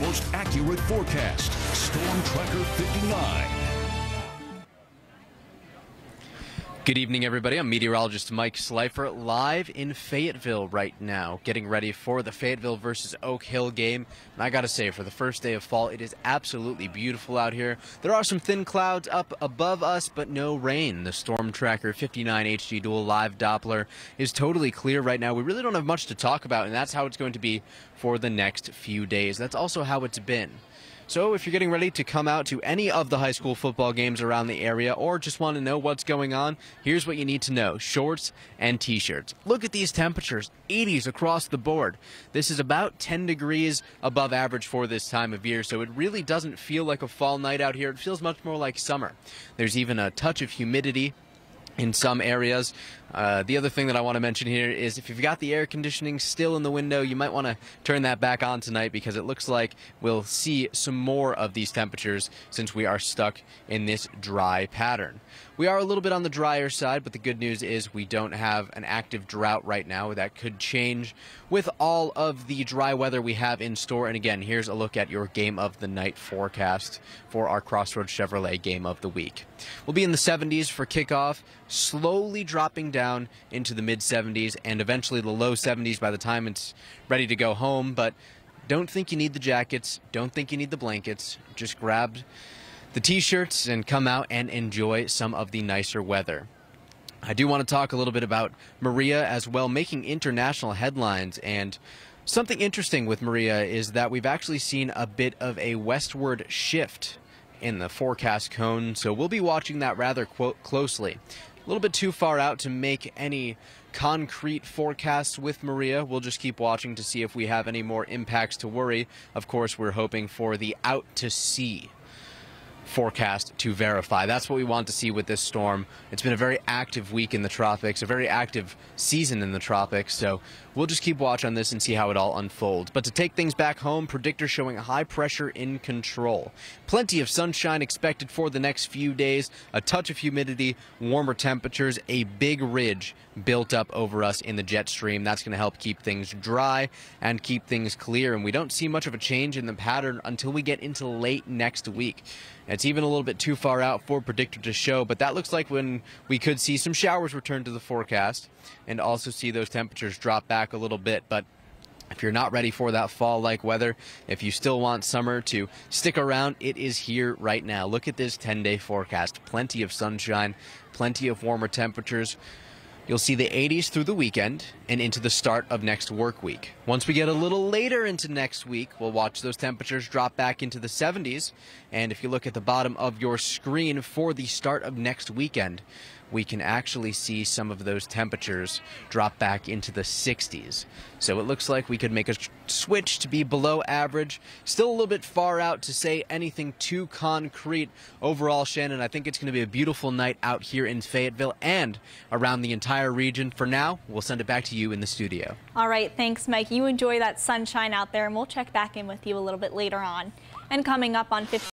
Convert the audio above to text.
Most accurate forecast, Storm Tracker 59. Good evening, everybody. I'm meteorologist Mike Slifer live in Fayetteville right now, getting ready for the Fayetteville versus Oak Hill game. And I got to say, for the first day of fall, it is absolutely beautiful out here. There are some thin clouds up above us, but no rain. The Storm Tracker 59 HD Dual Live Doppler is totally clear right now. We really don't have much to talk about, and that's how it's going to be for the next few days. That's also how it's been. So, if you're getting ready to come out to any of the high school football games around the area or just want to know what's going on, here's what you need to know shorts and t shirts. Look at these temperatures 80s across the board. This is about 10 degrees above average for this time of year, so it really doesn't feel like a fall night out here. It feels much more like summer. There's even a touch of humidity in some areas. Uh, the other thing that I want to mention here is if you've got the air conditioning still in the window, you might want to turn that back on tonight because it looks like we'll see some more of these temperatures since we are stuck in this dry pattern. We are a little bit on the drier side, but the good news is we don't have an active drought right now. That could change with all of the dry weather we have in store. And again, here's a look at your game of the night forecast for our Crossroads Chevrolet game of the week. We'll be in the 70s for kickoff, slowly dropping down down into the mid 70s and eventually the low 70s by the time it's ready to go home. But don't think you need the jackets. Don't think you need the blankets. Just grab the t shirts and come out and enjoy some of the nicer weather. I do want to talk a little bit about Maria as well, making international headlines. And something interesting with Maria is that we've actually seen a bit of a westward shift in the forecast cone. So we'll be watching that rather closely a little bit too far out to make any concrete forecasts with Maria. We'll just keep watching to see if we have any more impacts to worry. Of course, we're hoping for the out to sea forecast to verify. That's what we want to see with this storm. It's been a very active week in the tropics, a very active season in the tropics, so we'll just keep watch on this and see how it all unfolds. But to take things back home, predictors showing high pressure in control. Plenty of sunshine expected for the next few days, a touch of humidity, warmer temperatures, a big ridge built up over us in the jet stream. That's going to help keep things dry and keep things clear, and we don't see much of a change in the pattern until we get into late next week. It's even a little bit too far out for predictor to show, but that looks like when we could see some showers return to the forecast and also see those temperatures drop back a little bit. But if you're not ready for that fall like weather, if you still want summer to stick around, it is here right now. Look at this 10 day forecast. Plenty of sunshine, plenty of warmer temperatures. You'll see the 80s through the weekend and into the start of next work week. Once we get a little later into next week, we'll watch those temperatures drop back into the 70s. And if you look at the bottom of your screen for the start of next weekend, we can actually see some of those temperatures drop back into the 60s. So it looks like we could make a switch to be below average. Still a little bit far out to say anything too concrete. Overall, Shannon, I think it's going to be a beautiful night out here in Fayetteville and around the entire region. For now, we'll send it back to you in the studio. All right, thanks, Mike. You enjoy that sunshine out there, and we'll check back in with you a little bit later on. And coming up on 15.